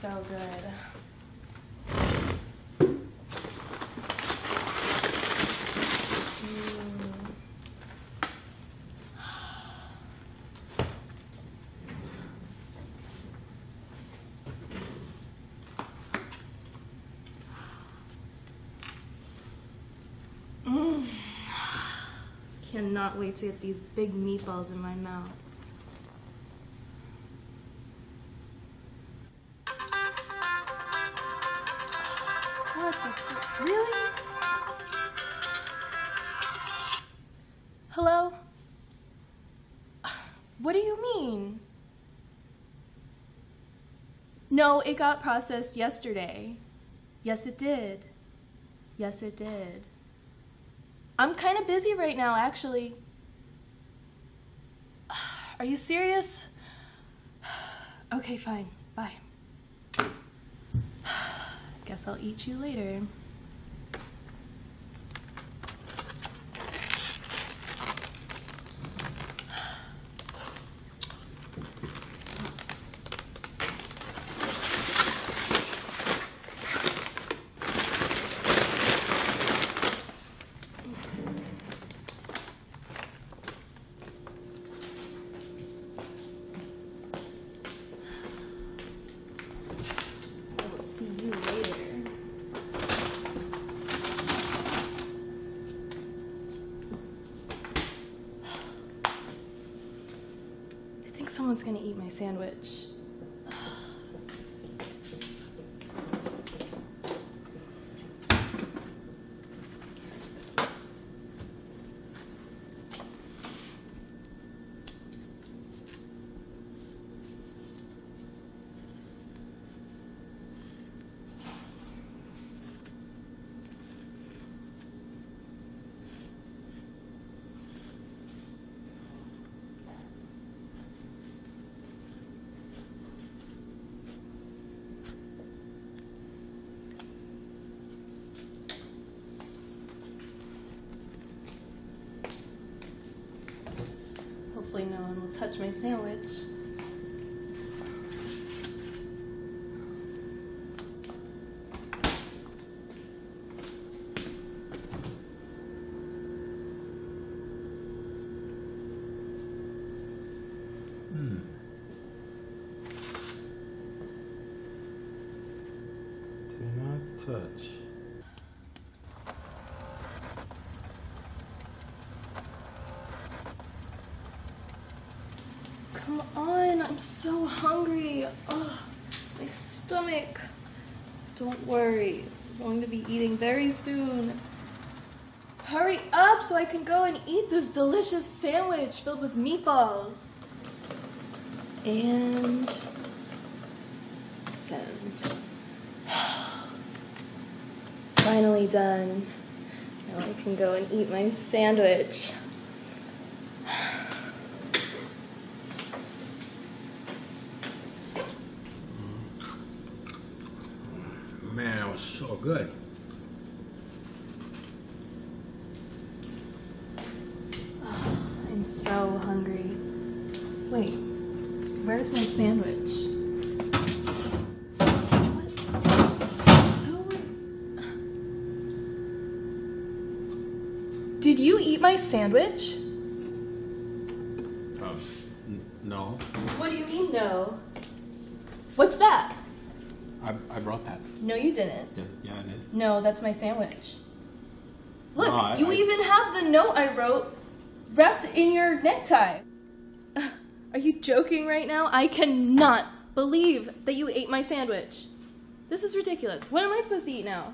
so good. Mm. Cannot wait to get these big meatballs in my mouth. What the Really? Hello? What do you mean? No, it got processed yesterday. Yes, it did. Yes, it did. I'm kind of busy right now, actually. Are you serious? Okay, fine. Bye. Guess I'll eat you later. I will see you later. I think someone's gonna eat my sandwich. Hopefully, no one will touch my sandwich. Hmm. Do not touch. Come on, I'm so hungry. Ugh, my stomach. Don't worry, I'm going to be eating very soon. Hurry up so I can go and eat this delicious sandwich filled with meatballs. And send. Finally done. Now I can go and eat my sandwich. Man, it was so good. I'm so hungry. Wait, where's my sandwich? What? Who would... Did you eat my sandwich? Um, n- no, What do you mean, no? What's that? I, I brought that. No, you didn't. Yeah, yeah, I did. No, that's my sandwich. Look, No, I- you I- even have the note I wrote wrapped in your necktie. Are you joking right now? I cannot believe that you ate my sandwich. This is ridiculous. What am I supposed to eat now?